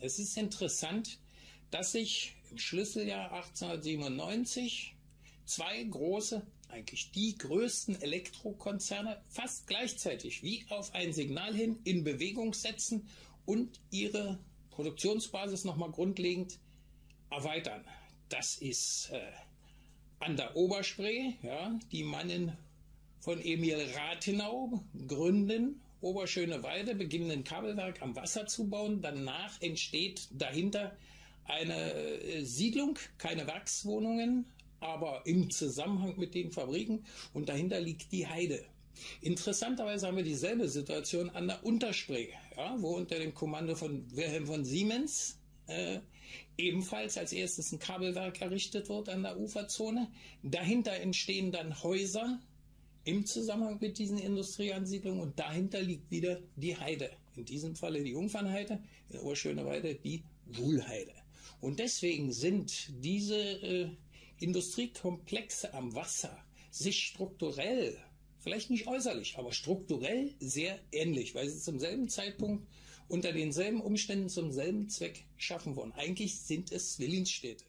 Es ist interessant, dass sich im Schlüsseljahr 1897 zwei große, eigentlich die größten Elektrokonzerne fast gleichzeitig wie auf ein Signal hin in Bewegung setzen und ihre Produktionsbasis nochmal grundlegend erweitern. Das ist äh, an der Oberspree, ja, die Mannen von Emil Rathenau gründen Oberschöneweide, beginnen ein Kabelwerk am Wasser zu bauen. Danach entsteht dahinter eine äh, Siedlung, keine Werkswohnungen, aber im Zusammenhang mit den Fabriken und dahinter liegt die Heide. Interessanterweise haben wir dieselbe Situation an der Unterspree, ja, wo unter dem Kommando von Wilhelm von Siemens äh, ebenfalls als erstes ein Kabelwerk errichtet wird an der Uferzone. Dahinter entstehen dann Häuser im Zusammenhang mit diesen Industrieansiedlungen und dahinter liegt wieder die Heide. In diesem Falle die Jungfernheide, in Oberschöneweide die Wuhlheide. Und deswegen sind diese äh, Industriekomplexe am Wasser sich strukturell, vielleicht nicht äußerlich, aber strukturell sehr ähnlich, weil sie zum selben Zeitpunkt unter denselben Umständen zum selben Zweck geschaffen wurden. Eigentlich sind es Zwillingsstädte.